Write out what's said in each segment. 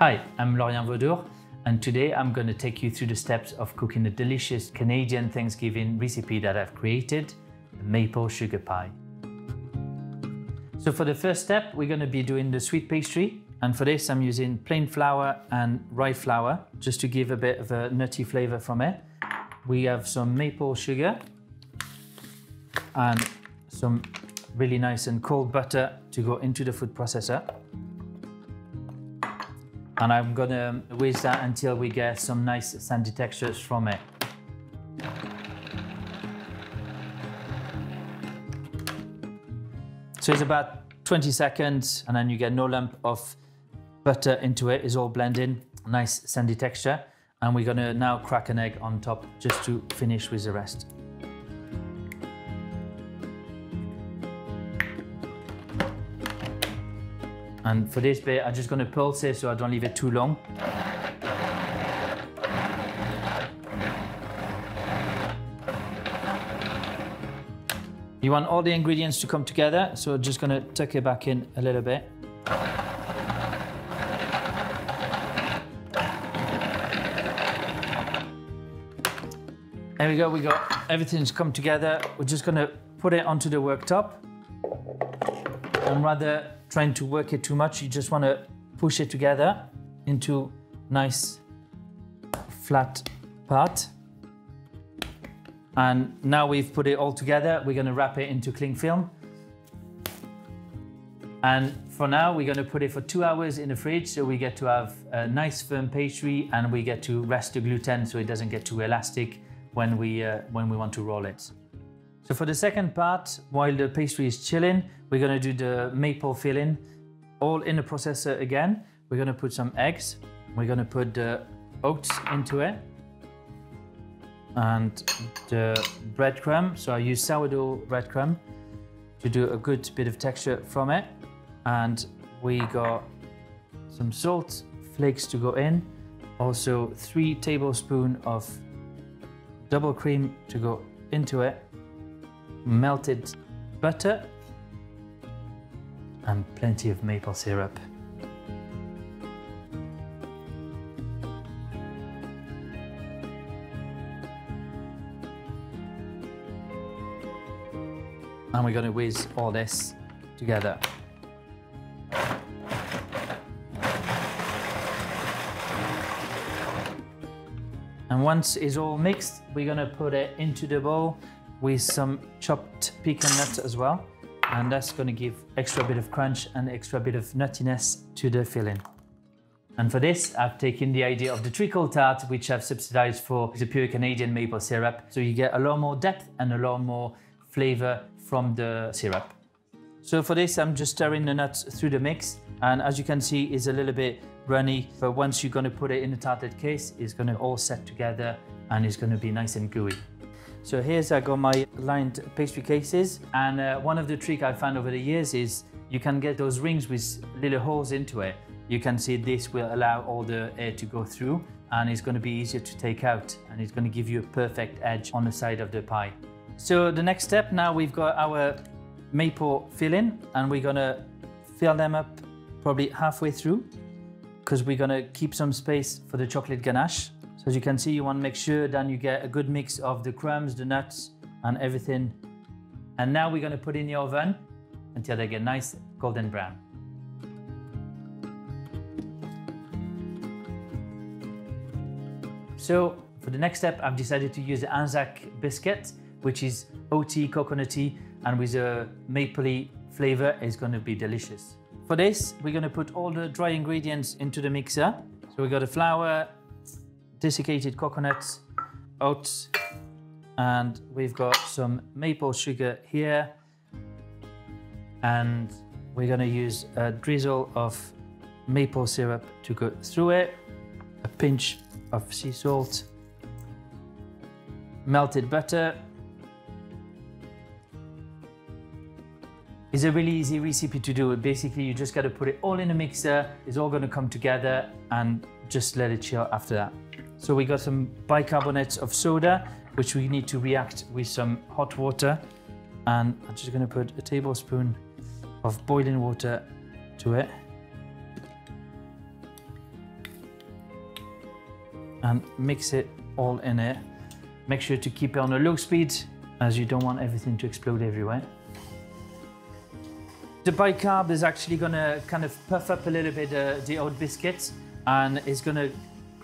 Hi, I'm Laurian Veaudour, and today I'm going to take you through the steps of cooking a delicious Canadian Thanksgiving recipe that I've created, maple sugar pie. So for the first step, we're going to be doing the sweet pastry. And for this, I'm using plain flour and rye flour, just to give a bit of a nutty flavor from it. We have some maple sugar and some really nice and cold butter to go into the food processor. And I'm gonna whisk that until we get some nice sandy textures from it. So it's about 20 seconds and then you get no lump of butter into it. It's all blending, nice sandy texture. And we're gonna now crack an egg on top just to finish with the rest. And for this bit, I'm just gonna pulse it so I don't leave it too long. You want all the ingredients to come together, so we're just gonna tuck it back in a little bit. There we go, we got everything's come together. We're just gonna put it onto the worktop. And rather trying to work it too much, you just wanna push it together into nice flat part. And now we've put it all together, we're gonna wrap it into cling film. And for now, we're gonna put it for two hours in the fridge so we get to have a nice firm pastry and we get to rest the gluten so it doesn't get too elastic when we, uh, when we want to roll it. So for the second part, while the pastry is chilling, we're gonna do the maple filling all in the processor again. We're gonna put some eggs. We're gonna put the oats into it and the breadcrumb. So I use sourdough breadcrumb to do a good bit of texture from it. And we got some salt flakes to go in. Also three tablespoons of double cream to go into it, melted butter, and plenty of maple syrup. And we're going to whiz all this together. And once it's all mixed, we're gonna put it into the bowl with some chopped pecan nuts as well. And that's gonna give extra bit of crunch and extra bit of nuttiness to the filling. And for this, I've taken the idea of the treacle tart, which I've subsidized for the pure Canadian maple syrup. So you get a lot more depth and a lot more flavor from the syrup. So for this, I'm just stirring the nuts through the mix. And as you can see, it's a little bit runny, but once you're gonna put it in the tartlet case, it's gonna all set together and it's gonna be nice and gooey. So here's I got my lined pastry cases. And uh, one of the trick I found over the years is you can get those rings with little holes into it. You can see this will allow all the air to go through and it's gonna be easier to take out and it's gonna give you a perfect edge on the side of the pie. So the next step now we've got our maple filling and we're gonna fill them up probably halfway through because we're gonna keep some space for the chocolate ganache. So as you can see, you wanna make sure that you get a good mix of the crumbs, the nuts, and everything. And now we're gonna put in the oven until they get nice golden brown. So for the next step, I've decided to use the Anzac biscuit, which is oaty, coconutty, and with a mapley flavor, it's gonna be delicious. For this, we're gonna put all the dry ingredients into the mixer. So we've got the flour, desiccated coconuts, oats, and we've got some maple sugar here. And we're gonna use a drizzle of maple syrup to go through it, a pinch of sea salt, melted butter, It's a really easy recipe to do. Basically, you just got to put it all in a mixer. It's all to come together and just let it chill after that. So we got some bicarbonate of soda, which we need to react with some hot water. And I'm just going to put a tablespoon of boiling water to it. and mix it all in it. Make sure to keep it on a low speed as you don't want everything to explode everywhere. The bicarb is actually gonna kind of puff up a little bit uh, the old biscuits and it's gonna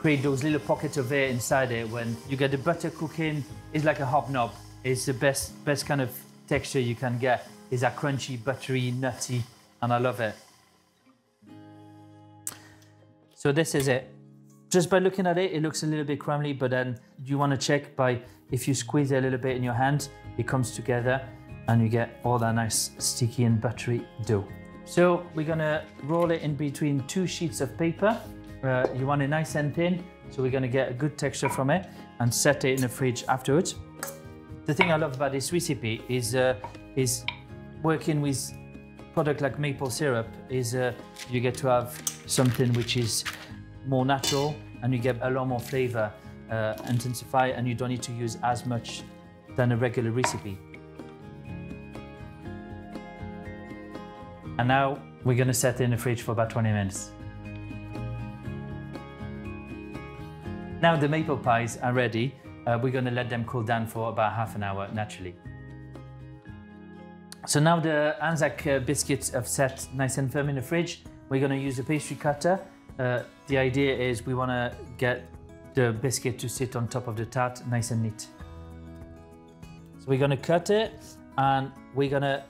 create those little pockets of air inside it when you get the butter cooking. It's like a hobnob. It's the best, best kind of texture you can get. It's that crunchy, buttery, nutty, and I love it. So this is it. Just by looking at it, it looks a little bit crumbly, but then you want to check by if you squeeze it a little bit in your hand, it comes together and you get all that nice sticky and buttery dough. So we're gonna roll it in between two sheets of paper. Uh, you want it nice and thin, so we're gonna get a good texture from it and set it in the fridge afterwards. The thing I love about this recipe is, uh, is working with product like maple syrup is uh, you get to have something which is more natural and you get a lot more flavor uh, intensify and you don't need to use as much than a regular recipe. And now we're gonna set it in the fridge for about 20 minutes. Now the maple pies are ready. Uh, we're gonna let them cool down for about half an hour naturally. So now the Anzac uh, biscuits have set nice and firm in the fridge. We're gonna use a pastry cutter. Uh, the idea is we wanna get the biscuit to sit on top of the tart nice and neat. So we're gonna cut it and we're gonna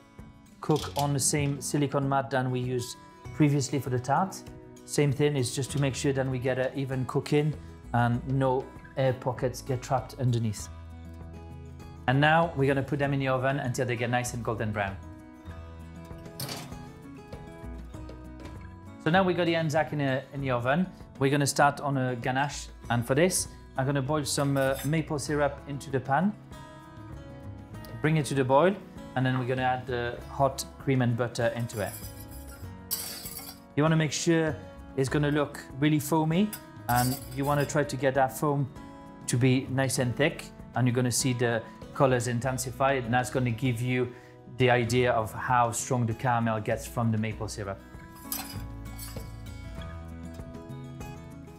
cook on the same silicone mat than we used previously for the tart. Same thing is just to make sure that we get an even cooking and no air pockets get trapped underneath. And now we're gonna put them in the oven until they get nice and golden brown. So now we got the Anzac in, a, in the oven. We're gonna start on a ganache. And for this, I'm gonna boil some uh, maple syrup into the pan. Bring it to the boil and then we're gonna add the hot cream and butter into it. You wanna make sure it's gonna look really foamy and you wanna try to get that foam to be nice and thick and you're gonna see the colors intensify and that's gonna give you the idea of how strong the caramel gets from the maple syrup.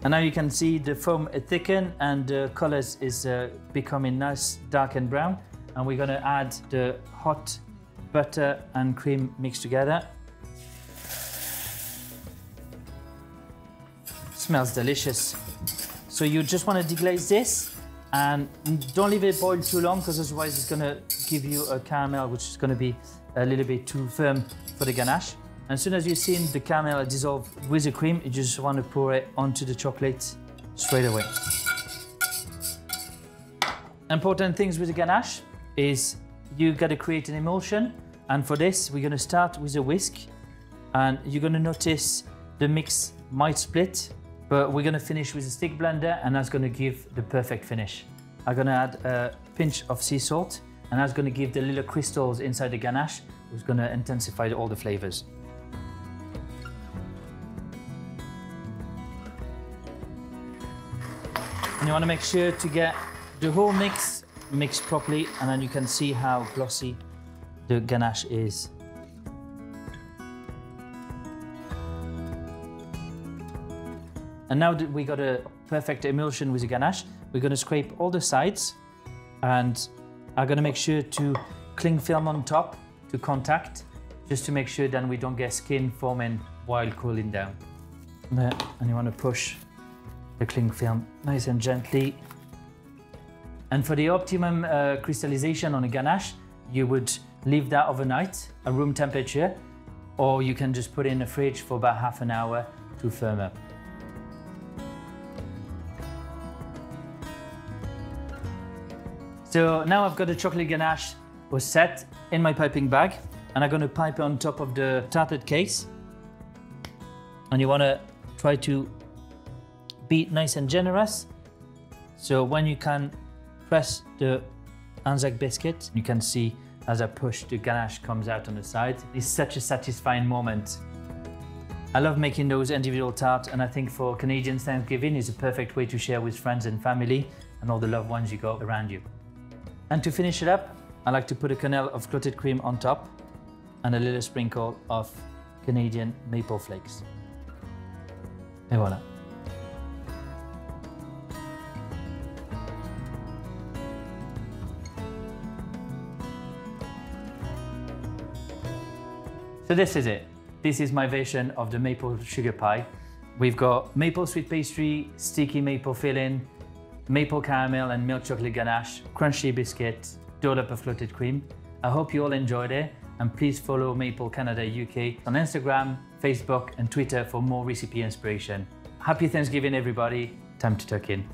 And now you can see the foam thicken and the colors is uh, becoming nice dark and brown and we're gonna add the hot butter and cream mixed together. Smells delicious. So you just wanna deglaze this and don't leave it boil too long because otherwise it's gonna give you a caramel which is gonna be a little bit too firm for the ganache. As soon as you've seen the caramel dissolve with the cream, you just want to pour it onto the chocolate straight away. Important things with the ganache is you got to create an emulsion. And for this, we're going to start with a whisk. And you're going to notice the mix might split, but we're going to finish with a stick blender and that's going to give the perfect finish. I'm going to add a pinch of sea salt and that's going to give the little crystals inside the ganache, which is going to intensify all the flavors. And you want to make sure to get the whole mix mixed properly and then you can see how glossy the ganache is. And now that we got a perfect emulsion with the ganache, we're going to scrape all the sides and I'm going to make sure to cling film on top to contact just to make sure that we don't get skin forming while cooling down. And you want to push the cling film nice and gently. And for the optimum uh, crystallization on a ganache, you would leave that overnight at room temperature, or you can just put it in the fridge for about half an hour to firm up. So now I've got the chocolate ganache was set in my piping bag and I'm gonna pipe it on top of the tarted case. And you wanna try to be nice and generous. So when you can press the Anzac biscuit, you can see as I push, the ganache comes out on the side. It's such a satisfying moment. I love making those individual tarts and I think for Canadian Thanksgiving is a perfect way to share with friends and family and all the loved ones you got around you. And to finish it up, I like to put a quenelle of clotted cream on top and a little sprinkle of Canadian maple flakes. Et voilà. So this is it. This is my version of the maple sugar pie. We've got maple sweet pastry, sticky maple filling, maple caramel and milk chocolate ganache, crunchy biscuit, dollop of clotted cream. I hope you all enjoyed it and please follow Maple Canada UK on Instagram, Facebook and Twitter for more recipe inspiration. Happy Thanksgiving everybody. Time to tuck in.